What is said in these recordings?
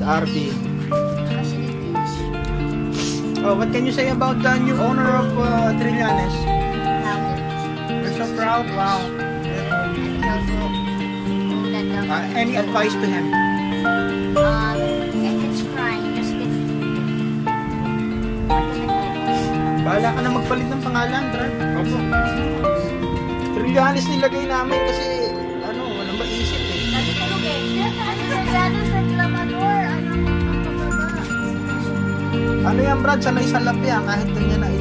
RB. Oh, what can you say about the new owner of uh, Trillanes? You're so proud. Wow. Uh, any advice to him? Um, if it's crying, just get Bahala ka na magpalit ng pangalan, Brad. Opo. Trillanes nilagay namin kasi ano, walang maisip eh. Sabi ko, okay, Ano yan, Brad? Sa lapi ah, kahit ganyan na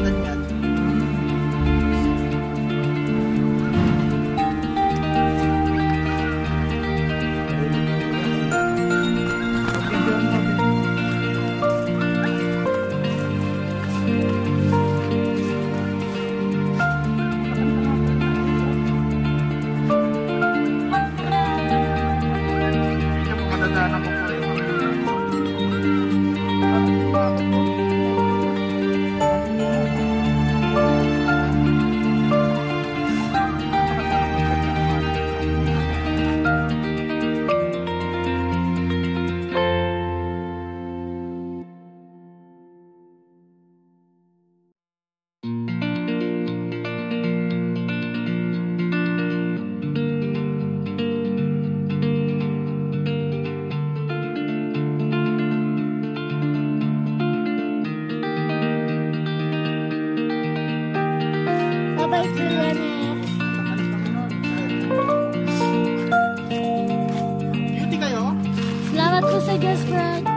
Beauty kayo? Salamat po sa Diyos, Brad.